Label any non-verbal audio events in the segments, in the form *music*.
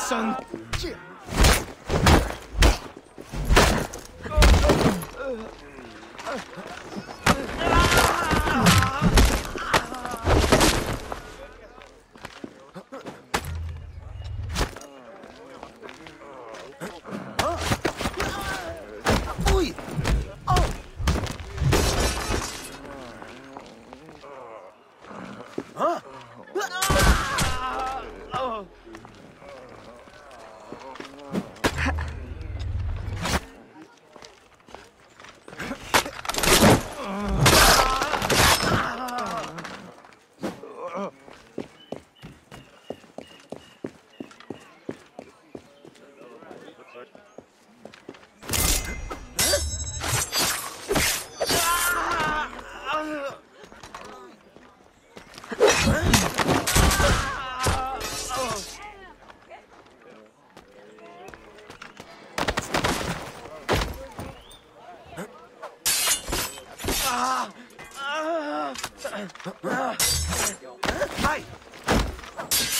you a lesson. Uy! Oh! Huh? Oh! Hi! Oh!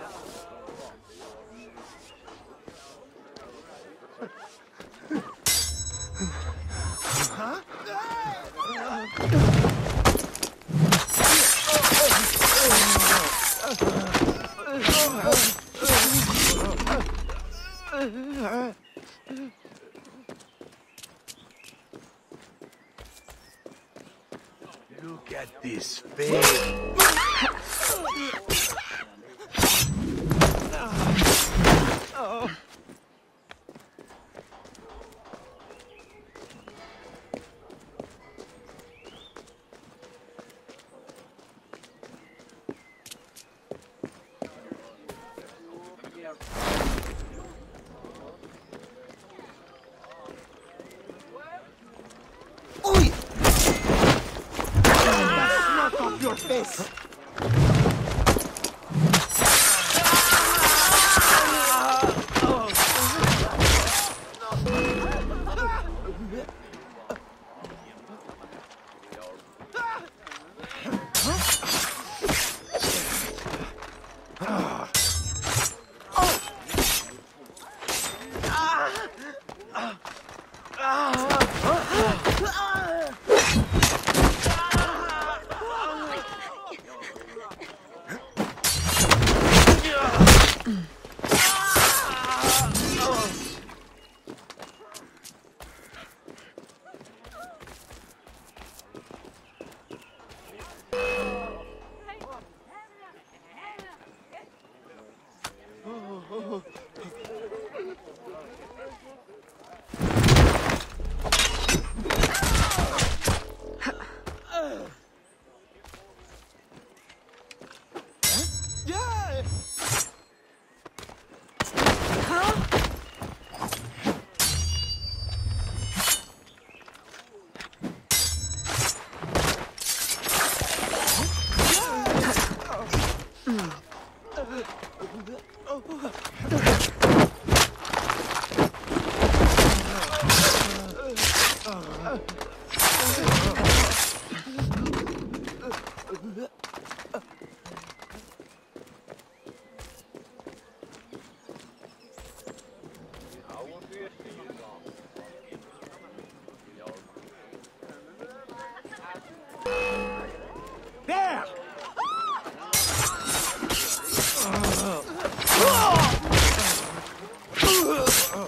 Look at this face. *laughs* Oh. Your face! Ah!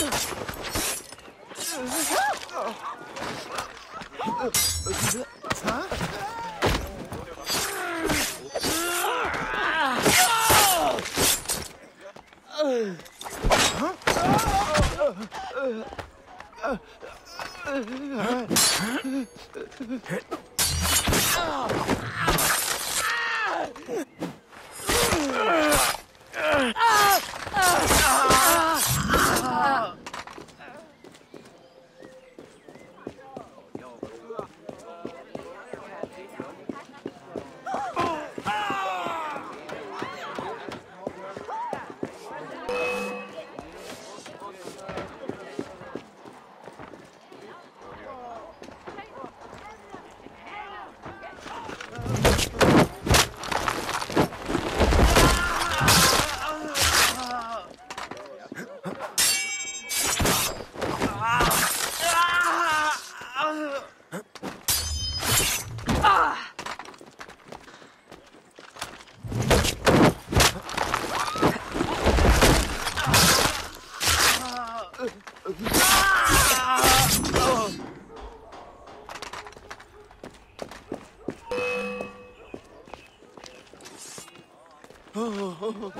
Huh? 呵呵呵呵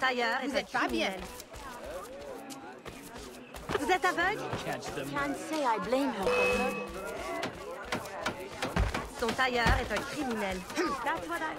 tailleur est un êtes pas bien. criminel. Vous êtes aveugle? Can't say I blame her for murder. Son tailleur est un criminel. That's what I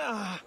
Oh,